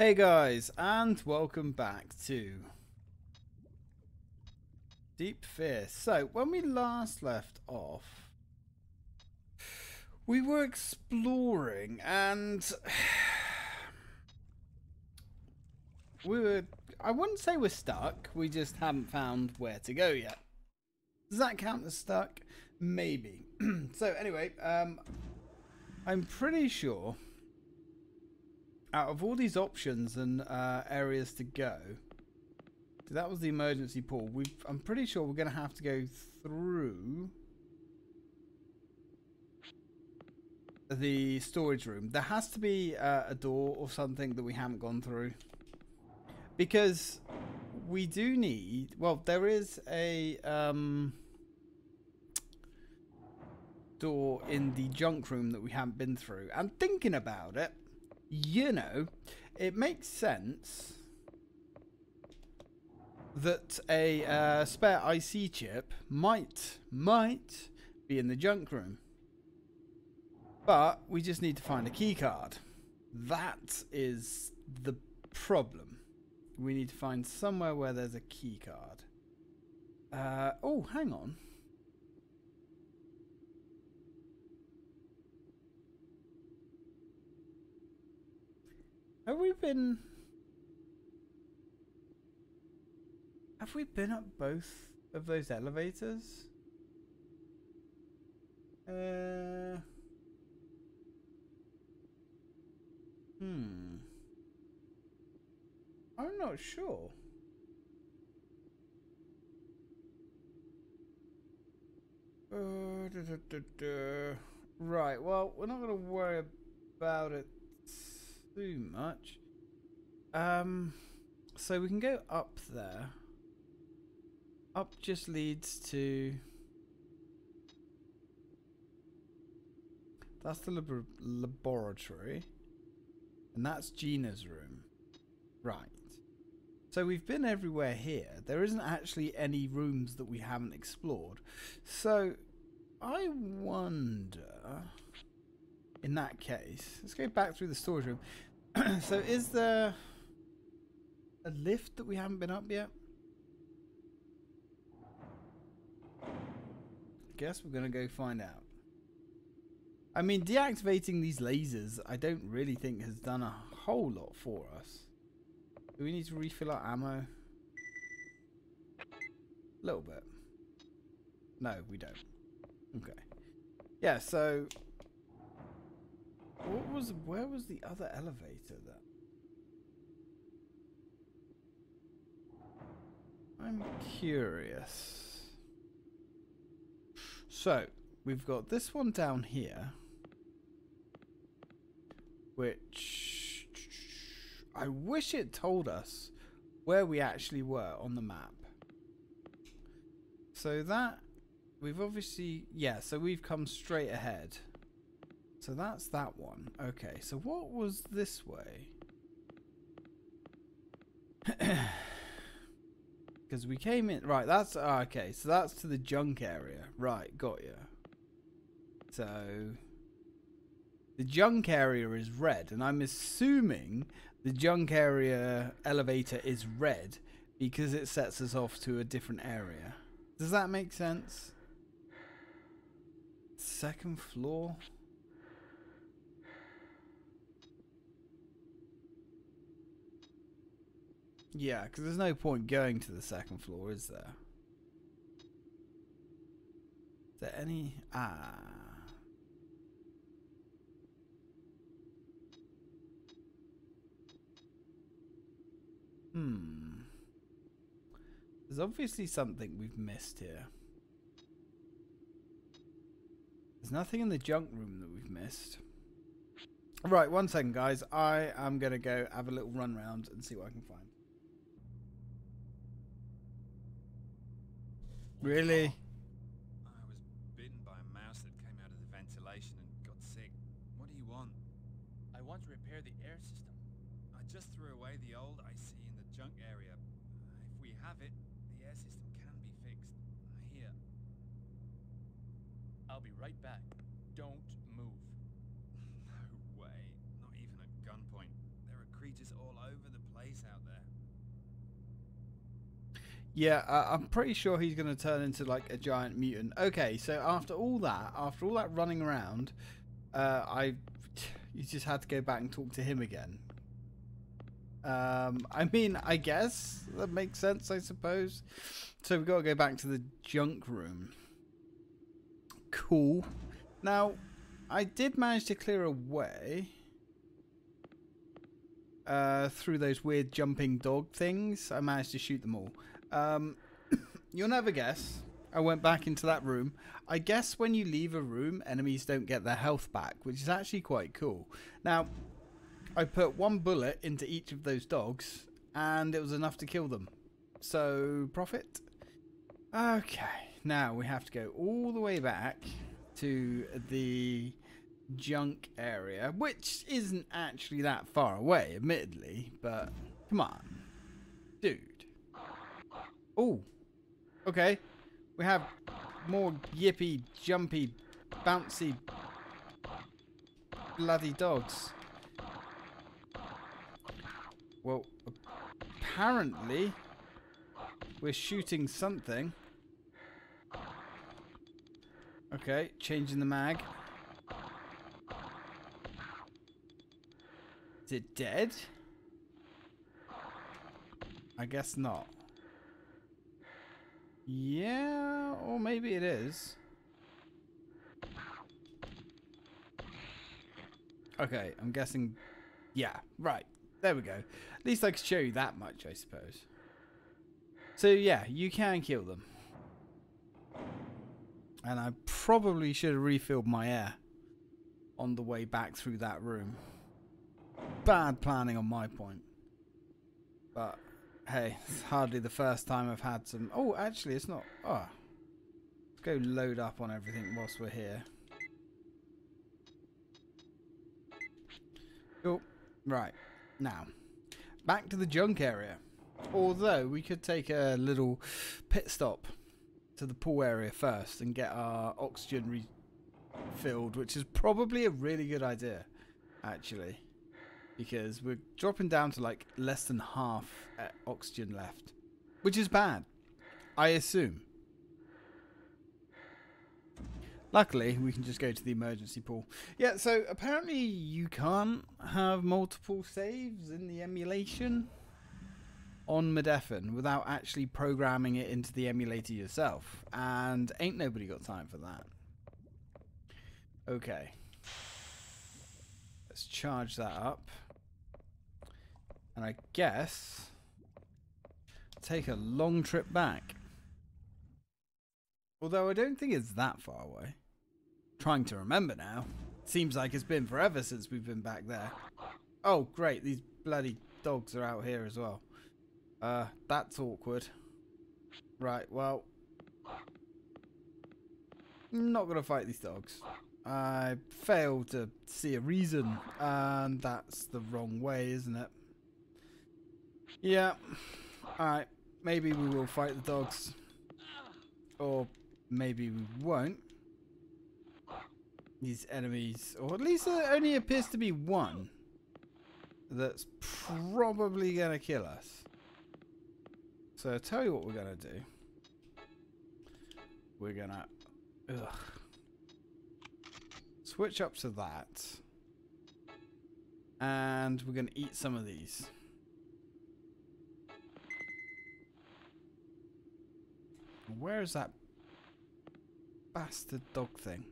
Hey guys, and welcome back to Deep Fear. So, when we last left off, we were exploring and we were, I wouldn't say we're stuck, we just haven't found where to go yet. Does that count as stuck? Maybe. so, anyway, um, I'm pretty sure out of all these options and uh, areas to go, so that was the emergency pool. We, I'm pretty sure we're going to have to go through the storage room. There has to be uh, a door or something that we haven't gone through. Because we do need... Well, there is a... Um, door in the junk room that we haven't been through. And thinking about it, you know, it makes sense that a uh, spare IC chip might, might be in the junk room. But we just need to find a key card. That is the problem. We need to find somewhere where there's a key card. Uh, oh, hang on. Have we been... Have we been up both of those elevators? Uh... Hmm. I'm not sure. Uh, right, well, we're not going to worry about it too much. Um, so we can go up there. Up just leads to... That's the lab laboratory. And that's Gina's room. Right. So we've been everywhere here. There isn't actually any rooms that we haven't explored. So I wonder, in that case, let's go back through the storage room. so is there a lift that we haven't been up yet? Guess we're going to go find out. I mean, deactivating these lasers, I don't really think has done a whole lot for us. Do we need to refill our ammo? A little bit. No, we don't. Okay. Yeah, so what was where was the other elevator then? I'm curious. So, we've got this one down here. Which I wish it told us where we actually were on the map. So that we've obviously yeah, so we've come straight ahead. So that's that one. Okay, so what was this way? Because we came in... Right, that's... Oh, okay, so that's to the junk area. Right, got you. So... The junk area is red, and I'm assuming the junk area elevator is red because it sets us off to a different area. Does that make sense? Second floor? Yeah, because there's no point going to the second floor, is there? Is there any... Ah... Hmm. There's obviously something we've missed here. There's nothing in the junk room that we've missed. Right, one second, guys. I am going to go have a little run round and see what I can find. Really? I was bitten by a mouse that came out of the ventilation and got sick. What do you want? I want to repair the air system. I just threw away the old IC in the junk area. Uh, if we have it, the air system can be fixed. I hear. I'll be right back. Don't move. No way. Not even at gunpoint. There are creatures all over Yeah, uh, I'm pretty sure he's going to turn into like a giant mutant. Okay, so after all that, after all that running around, uh, I you just had to go back and talk to him again. Um, I mean, I guess that makes sense, I suppose. So we've got to go back to the junk room. Cool. Now, I did manage to clear a way uh, through those weird jumping dog things. I managed to shoot them all. Um, you'll never guess. I went back into that room. I guess when you leave a room, enemies don't get their health back, which is actually quite cool. Now, I put one bullet into each of those dogs, and it was enough to kill them. So, profit? Okay, now we have to go all the way back to the junk area, which isn't actually that far away, admittedly, but come on. Dude. Oh, okay. We have more yippy, jumpy, bouncy, bloody dogs. Well, apparently we're shooting something. Okay, changing the mag. Is it dead? I guess not. Yeah, or maybe it is. Okay, I'm guessing... Yeah, right. There we go. At least I can show you that much, I suppose. So yeah, you can kill them. And I probably should have refilled my air on the way back through that room. Bad planning on my point. But hey, it's hardly the first time I've had some... Oh, actually, it's not... Oh. Let's go load up on everything whilst we're here. Cool. Right. Now, back to the junk area. Although, we could take a little pit stop to the pool area first and get our oxygen refilled, which is probably a really good idea, actually because we're dropping down to like less than half uh, oxygen left, which is bad, I assume. Luckily, we can just go to the emergency pool. Yeah, so apparently you can't have multiple saves in the emulation on Mednafen without actually programming it into the emulator yourself. And ain't nobody got time for that. Okay. Let's charge that up. And I guess take a long trip back. Although I don't think it's that far away. Trying to remember now. Seems like it's been forever since we've been back there. Oh, great. These bloody dogs are out here as well. Uh, that's awkward. Right, well. Not going to fight these dogs. I failed to see a reason, and that's the wrong way, isn't it? Yeah. Alright. Maybe we will fight the dogs. Or maybe we won't. These enemies, or at least there only appears to be one that's probably going to kill us. So I'll tell you what we're going to do. We're going to switch up to that. And we're going to eat some of these. Where is that bastard dog thing?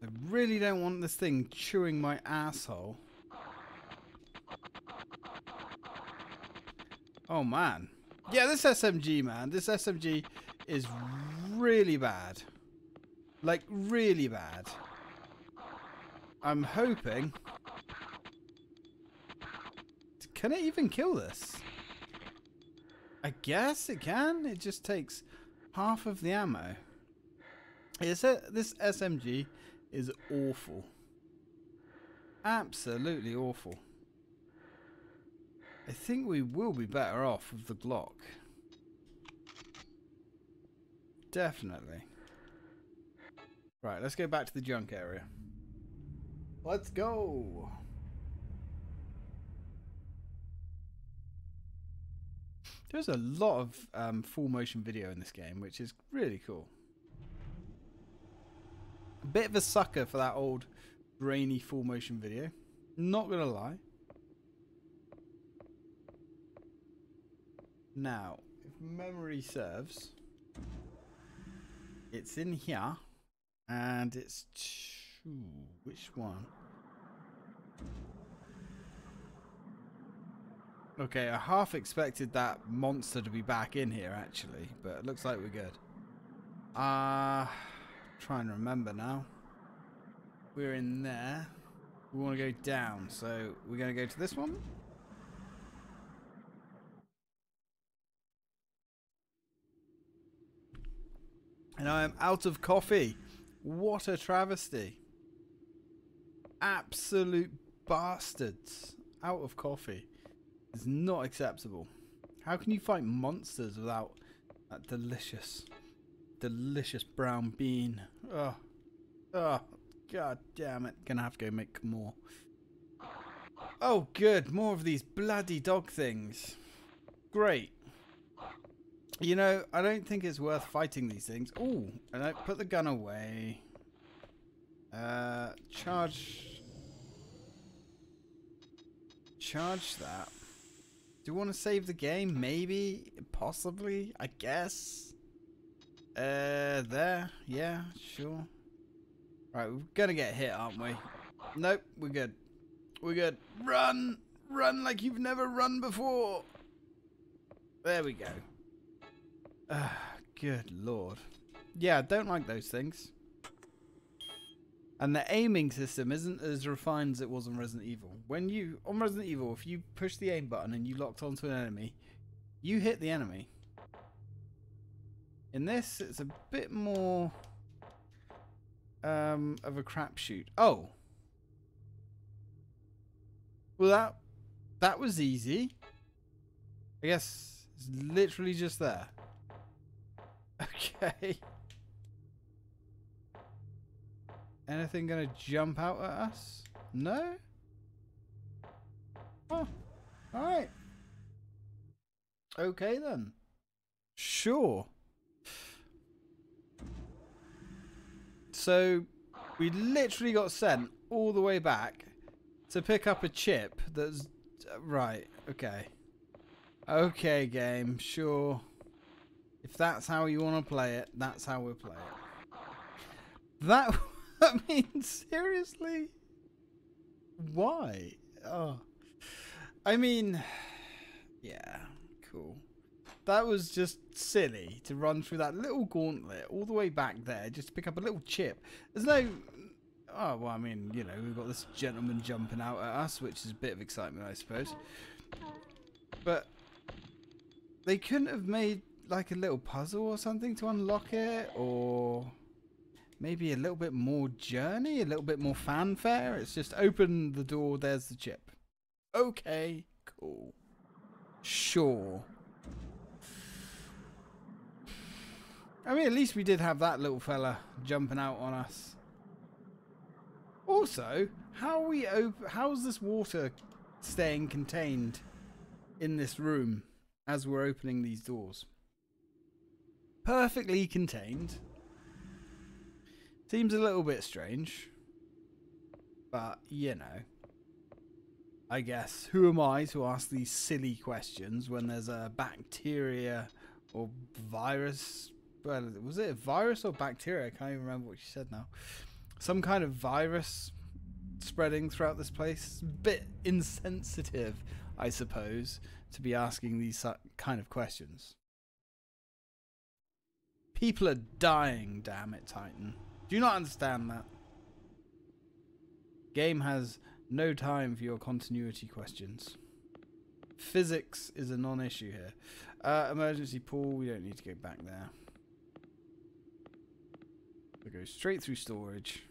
So I really don't want this thing chewing my asshole. Oh man. Yeah, this SMG, man. This SMG is really bad. Like, really bad. I'm hoping... Can it even kill this? I guess it can. It just takes half of the ammo. This SMG is awful. Absolutely awful. I think we will be better off with the Glock. Definitely. Right, let's go back to the junk area. Let's go. There's a lot of um, full motion video in this game, which is really cool. A bit of a sucker for that old grainy full motion video. Not gonna lie. Now, if memory serves, it's in here, and it's. Which one? Okay, I half expected that monster to be back in here actually, but it looks like we're good. Uh trying to remember now. We're in there. We want to go down, so we're going to go to this one. And I am out of coffee. What a travesty. Absolute bastards. Out of coffee. Is not acceptable. How can you fight monsters without that delicious, delicious brown bean? Oh, oh, god damn it. Gonna have to go make more. Oh, good. More of these bloody dog things. Great. You know, I don't think it's worth fighting these things. Oh, and I put the gun away. Uh, charge. Charge that. Do you want to save the game? Maybe, possibly, I guess. Uh, there. Yeah, sure. Right, we're gonna get hit, aren't we? Nope, we're good. We're good. Run! Run like you've never run before! There we go. Ah, good lord. Yeah, I don't like those things. And the aiming system isn't as refined as it was on Resident Evil. When you, on Resident Evil, if you push the aim button and you locked onto an enemy, you hit the enemy. In this, it's a bit more um, of a crapshoot. Oh. Well, that, that was easy. I guess it's literally just there. Okay. Anything gonna jump out at us? No? Oh, alright. Okay then. Sure. So, we literally got sent all the way back to pick up a chip that's... Right, okay. Okay, game, sure. If that's how you want to play it, that's how we play it. That, I mean, seriously? Why? Oh. I mean, yeah, cool. That was just silly to run through that little gauntlet all the way back there just to pick up a little chip. There's no... Oh, well, I mean, you know, we've got this gentleman jumping out at us, which is a bit of excitement, I suppose. But they couldn't have made like a little puzzle or something to unlock it or maybe a little bit more journey, a little bit more fanfare. It's just open the door, there's the chip. Okay, cool. Sure. I mean, at least we did have that little fella jumping out on us. Also, how we op- how's this water staying contained in this room as we're opening these doors? perfectly contained. Seems a little bit strange. But, you know. I guess, who am I to ask these silly questions when there's a bacteria or virus? Well, was it a virus or bacteria? I can't even remember what she said now. Some kind of virus spreading throughout this place. Bit insensitive, I suppose, to be asking these kind of questions. People are dying, damn it, Tytan. Do you not understand that? Game has no time for your continuity questions. Physics is a non-issue here. Uh, emergency pool, we don't need to go back there. We go straight through storage.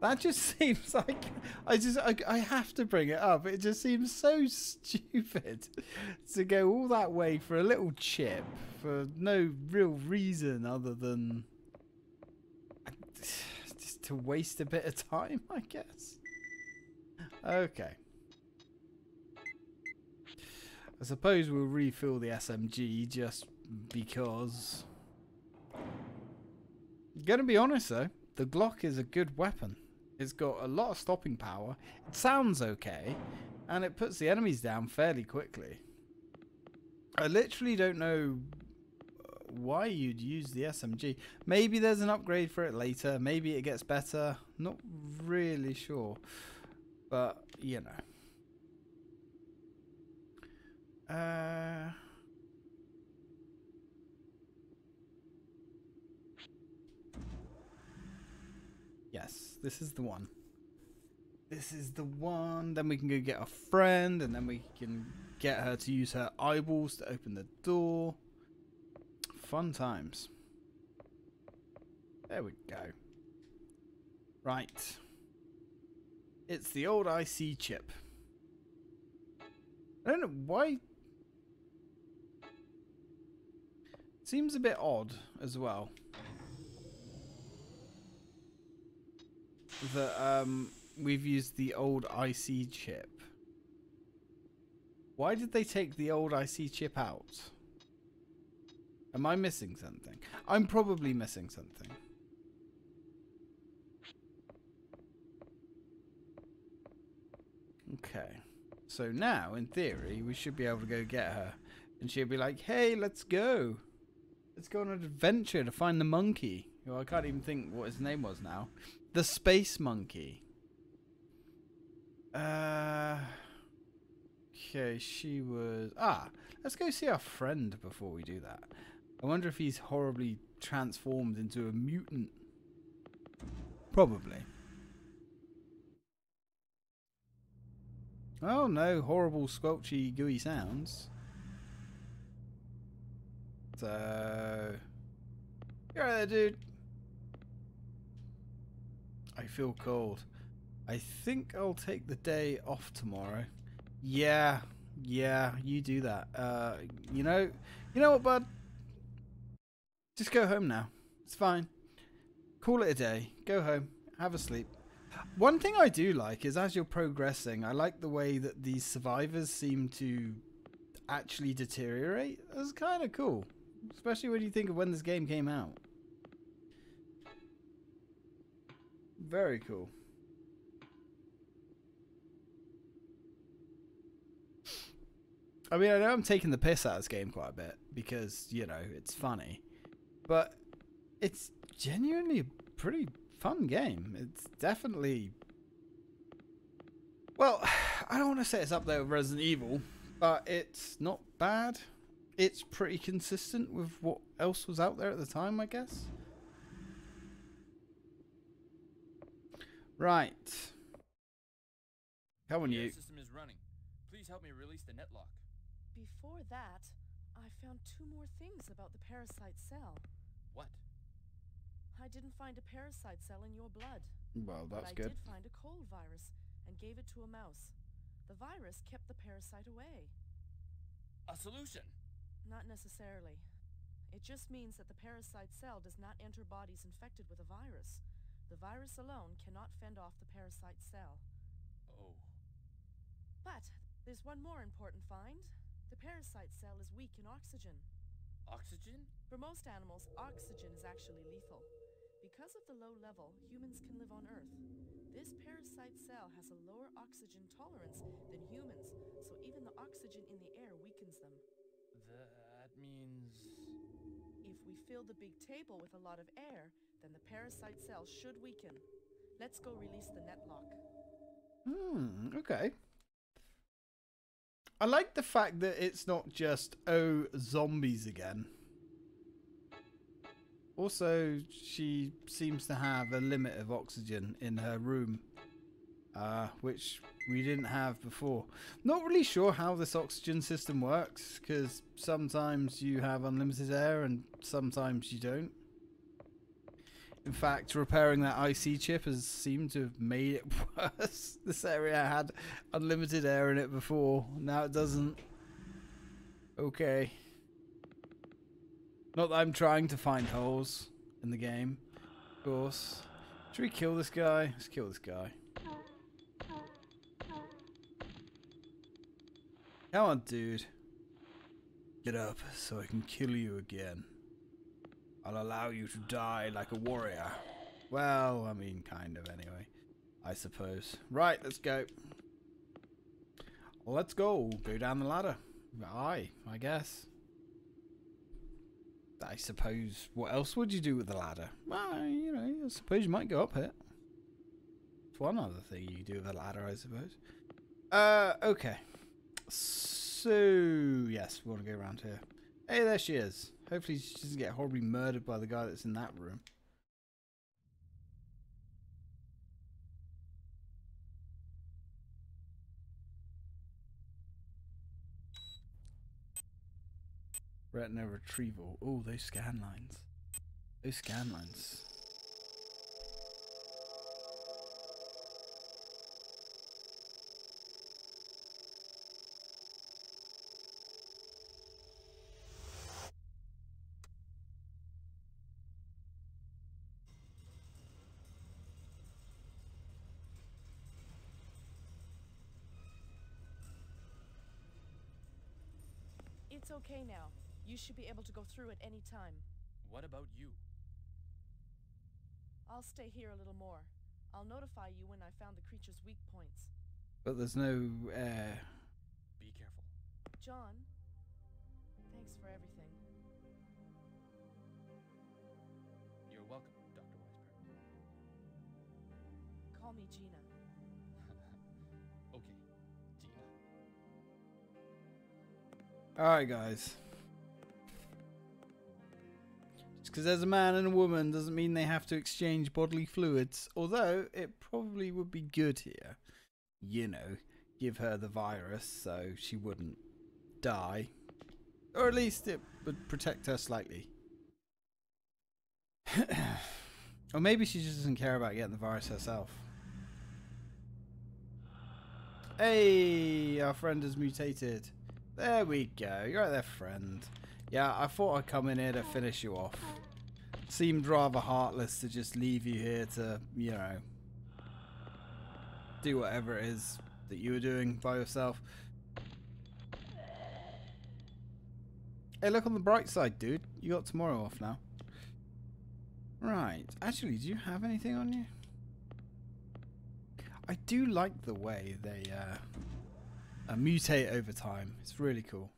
That just seems like I just I, I have to bring it up. It just seems so stupid to go all that way for a little chip for no real reason other than to waste a bit of time, I guess. Okay. I suppose we'll refill the SMG just because. Gonna be honest though, the Glock is a good weapon. It's got a lot of stopping power. It sounds okay, and it puts the enemies down fairly quickly. I literally don't know why you'd use the SMG. Maybe there's an upgrade for it later. Maybe it gets better. Not really sure. But, you know. Uh... Yes, this is the one. This is the one. Then we can go get a friend, and then we can get her to use her eyeballs to open the door. Fun times. There we go. Right. It's the old IC chip. I don't know why. Seems a bit odd as well. That um, we've used the old IC chip. Why did they take the old IC chip out? Am I missing something? I'm probably missing something. Okay. So now, in theory, we should be able to go get her. And she'll be like, hey, let's go. Let's go on an adventure to find the monkey. Well, I can't even think what his name was now. The space monkey. Uh... Okay, she was... Ah, let's go see our friend before we do that. I wonder if he's horribly transformed into a mutant. Probably. Oh no, horrible squelchy gooey sounds. So... You're right there, dude. I feel cold. I think I'll take the day off tomorrow. Yeah, yeah, you do that. Uh, you know, you know what, bud? Just go home now. It's fine. Call it a day. Go home. Have a sleep. One thing I do like is as you're progressing, I like the way that these survivors seem to actually deteriorate. That's kind of cool. Especially when you think of when this game came out. Very cool. I mean, I know I'm taking the piss out of this game quite a bit because, you know, it's funny. But it's genuinely a pretty fun game. It's definitely. Well, I don't want to say it's up there with Resident Evil, but it's not bad. It's pretty consistent with what else was out there at the time, I guess. Right. Come on, you. air system is running. Please help me release the netlock. Before that, I found two more things about the parasite cell. What? I didn't find a parasite cell in your blood. Well, that's but that's I good. did find a cold virus and gave it to a mouse. The virus kept the parasite away. A solution. Not necessarily. It just means that the parasite cell does not enter bodies infected with a virus. The virus alone cannot fend off the parasite cell. Oh. But there's one more important find. The parasite cell is weak in oxygen. Oxygen? For most animals, oxygen is actually lethal. Because of the low level, humans can live on Earth. This parasite cell has a lower oxygen tolerance than humans, so even the oxygen in the air weakens them. That means. If we fill the big table with a lot of air, then the parasite cell should weaken. Let's go release the netlock. Hmm, okay. I like the fact that it's not just, oh, zombies again. Also, she seems to have a limit of oxygen in her room, uh, which we didn't have before. Not really sure how this oxygen system works, because sometimes you have unlimited air and sometimes you don't. In fact, repairing that IC chip has seemed to have made it worse. this area had unlimited air in it before. Now it doesn't. Okay. Not that I'm trying to find holes in the game, of course. Should we kill this guy? Let's kill this guy. Come on, dude. Get up so I can kill you again. I'll allow you to die like a warrior. Well, I mean, kind of anyway. I suppose. Right, let's go. Let's go. Go down the ladder. Aye, I guess. I suppose. What else would you do with the ladder? Well, you know, I suppose you might go up it. It's one other thing you do with the ladder, I suppose. Uh, okay. So, yes, we want to go around here. Hey, there she is. Hopefully she doesn't get horribly murdered by the guy that's in that room. Retina retrieval. Oh, those scan lines. Those scan lines. It's okay now. You should be able to go through at any time. What about you? I'll stay here a little more. I'll notify you when I found the creature's weak points. But there's no air. Be careful. John, thanks for everything. You're welcome, Dr. Weisberg. Call me Gina. Alright, guys. Just because there's a man and a woman doesn't mean they have to exchange bodily fluids. Although, it probably would be good here. You know, give her the virus so she wouldn't die. Or at least it would protect her slightly. or maybe she just doesn't care about getting the virus herself. Hey, our friend has mutated. There we go. You're right there, friend. Yeah, I thought I'd come in here to finish you off. Seemed rather heartless to just leave you here to, you know, do whatever it is that you were doing by yourself. Hey, look on the bright side, dude. You got tomorrow off now. Right. Actually, do you have anything on you? I do like the way they uh, uh, mutate over time. It's really cool.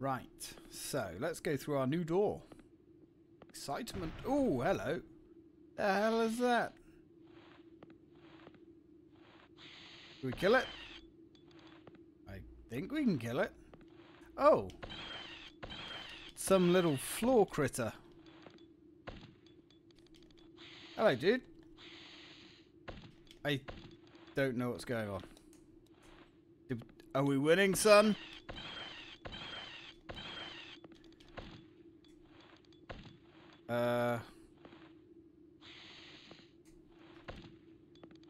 Right, so let's go through our new door. Excitement. Oh, hello. The hell is that? Can we kill it? I think we can kill it. Oh. Some little floor critter. Hello, dude. I don't know what's going on. Are we winning, son? Uh.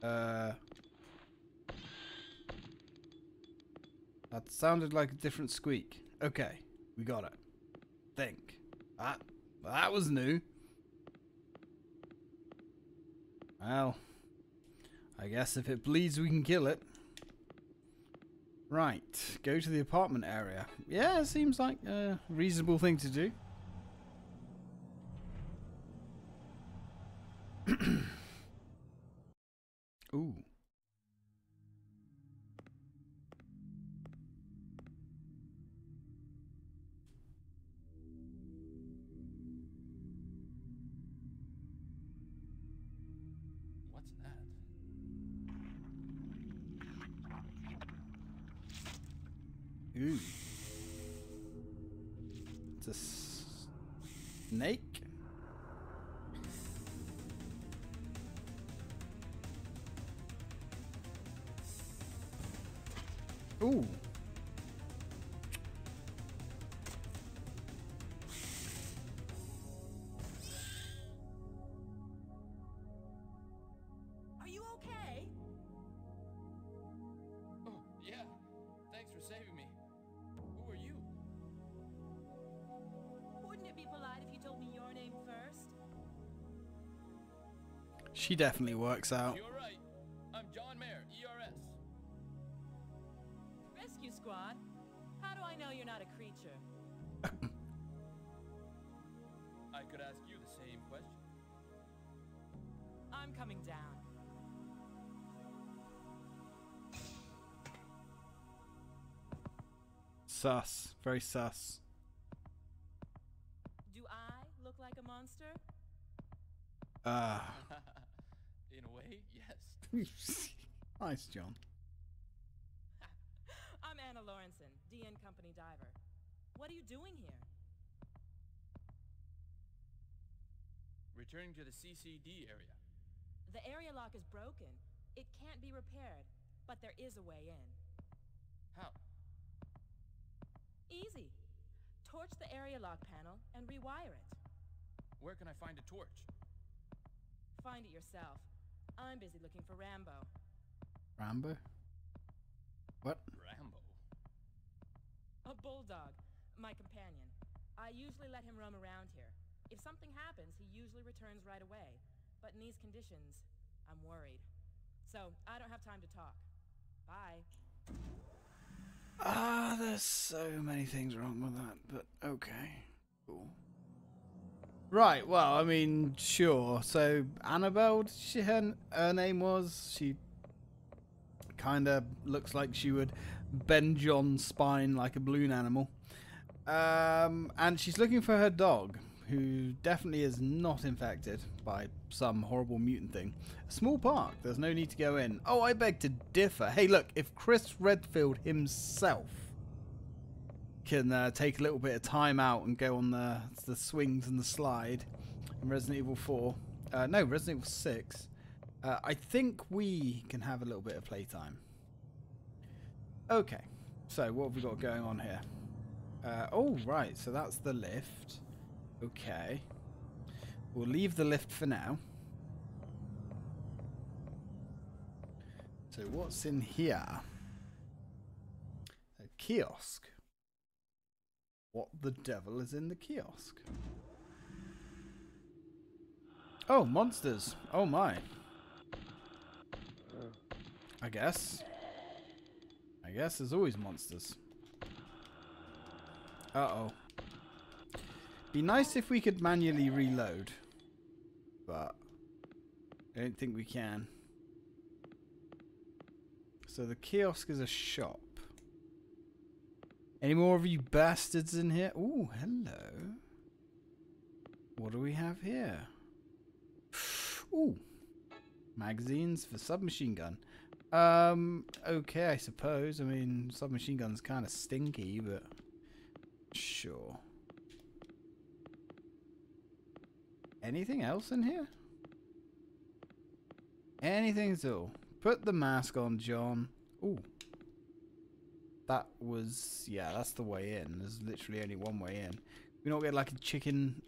Uh. That sounded like a different squeak. Okay, we got it. Think. That that was new. Well, I guess if it bleeds, we can kill it. Right, go to the apartment area. Yeah, seems like a reasonable thing to do. That? Ooh. It's a snake? She definitely works out. You're right. I'm John Mayor, ERS. rescue squad. How do I know you're not a creature? I could ask you the same question. I'm coming down. Sus. Very sus. Do I look like a monster? Ah. In a way, yes. nice, John. I'm Anna Lawrenson, DN Company diver. What are you doing here? Returning to the CCD area. The area lock is broken. It can't be repaired, but there is a way in. How? Easy. Torch the area lock panel and rewire it. Where can I find a torch? Find it yourself. I'm busy looking for Rambo. Rambo? What? Rambo. A bulldog, my companion. I usually let him roam around here. If something happens, he usually returns right away. But in these conditions, I'm worried. So, I don't have time to talk. Bye. Ah, there's so many things wrong with that, but okay. Cool. Right, well, I mean, sure. So, Annabelle, she, her, her name was? She kind of looks like she would bend John's spine like a balloon animal. Um, and she's looking for her dog, who definitely is not infected by some horrible mutant thing. A small park, there's no need to go in. Oh, I beg to differ. Hey, look, if Chris Redfield himself can uh, take a little bit of time out and go on the, the swings and the slide in Resident Evil 4, uh, no, Resident Evil 6, uh, I think we can have a little bit of playtime. Okay, so what have we got going on here? Uh, oh, right, so that's the lift. Okay. We'll leave the lift for now. So what's in here? A kiosk. What the devil is in the kiosk? Oh, monsters. Oh my. I guess. I guess there's always monsters. Uh-oh. Be nice if we could manually reload. But I don't think we can. So the kiosk is a shop. Any more of you bastards in here? Ooh, hello. What do we have here? Ooh. Magazines for submachine gun. Um, okay, I suppose. I mean, submachine gun's kind of stinky, but sure. Anything else in here? Anything at all? Put the mask on, John. Ooh. That was... Yeah, that's the way in. There's literally only one way in. We don't get like a chicken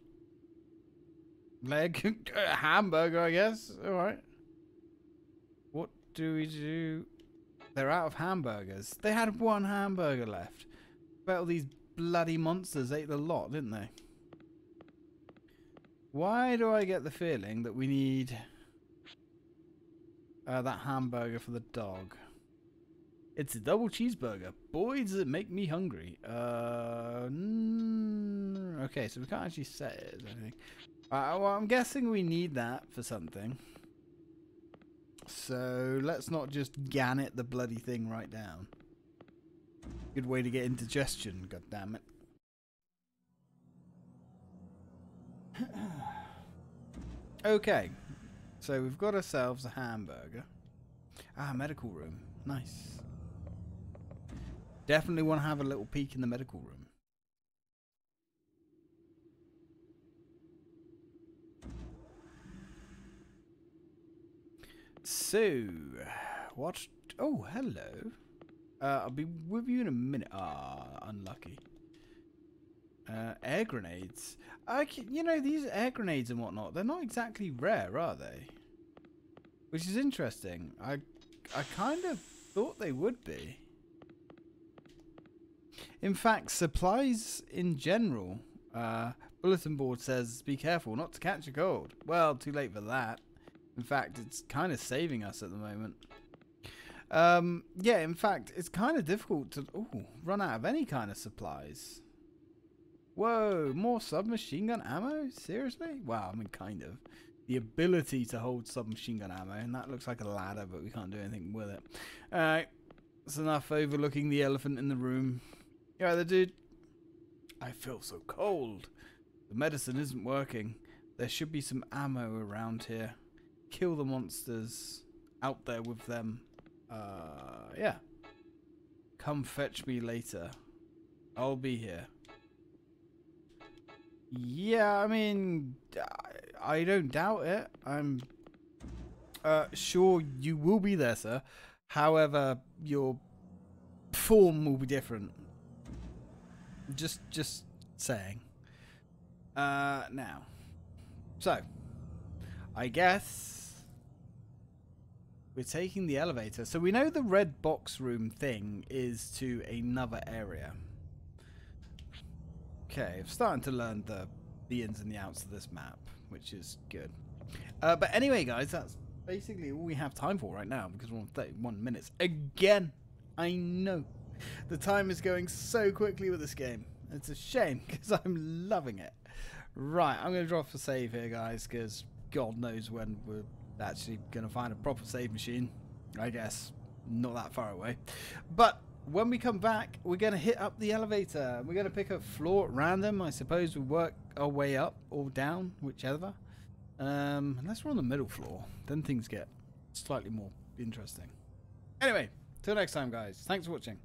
leg? hamburger, I guess. Alright. What do we do? They're out of hamburgers. They had one hamburger left. Bet all these bloody monsters ate the lot, didn't they? Why do I get the feeling that we need uh, that hamburger for the dog? It's a double cheeseburger. Boy, does it make me hungry. Uh, mm, okay, so we can't actually set it as anything. Uh, well, I'm guessing we need that for something. So let's not just gannet the bloody thing right down. Good way to get indigestion, god damn it. okay, so we've got ourselves a hamburger. Ah, medical room. Nice. Definitely want to have a little peek in the medical room. So, what? Oh, hello. Uh, I'll be with you in a minute. Ah, unlucky. Uh, air grenades. I can, you know, these air grenades and whatnot, they're not exactly rare, are they? Which is interesting. I, I kind of thought they would be. In fact, supplies in general, uh, bulletin board says, be careful not to catch a cold. Well, too late for that. In fact, it's kind of saving us at the moment. Um, yeah, in fact, it's kind of difficult to ooh, run out of any kind of supplies. Whoa, more submachine gun ammo? Seriously? Wow, I mean, kind of. The ability to hold submachine gun ammo, and that looks like a ladder, but we can't do anything with it. Alright, that's enough overlooking the elephant in the room. Yeah, the dude. I feel so cold. The medicine isn't working. There should be some ammo around here. Kill the monsters out there with them. Uh, yeah. Come fetch me later. I'll be here. Yeah, I mean, I- I don't doubt it. I'm uh, sure you will be there, sir. However, your form will be different. Just, just saying. Uh, now, so I guess we're taking the elevator. So we know the red box room thing is to another area. Okay, I'm starting to learn the the ins and the outs of this map, which is good. Uh, but anyway, guys, that's basically all we have time for right now because we're on 31 minutes. Again, I know the time is going so quickly with this game. It's a shame because I'm loving it. Right, I'm going to drop a save here, guys, because God knows when we're actually going to find a proper save machine. I guess not that far away. But when we come back, we're going to hit up the elevator. We're going to pick a floor at random. I suppose we work our way up or down, whichever. Um, unless we're on the middle floor, then things get slightly more interesting. Anyway, till next time, guys. Thanks for watching.